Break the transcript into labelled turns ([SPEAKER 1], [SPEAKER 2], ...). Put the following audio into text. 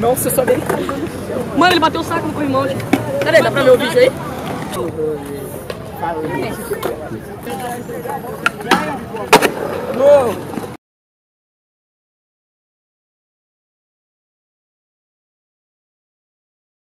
[SPEAKER 1] Não só dele.
[SPEAKER 2] Mano, ele bateu o saco no corrimão, tio.
[SPEAKER 1] Cadê? Dá pra ver o vídeo aí? Não.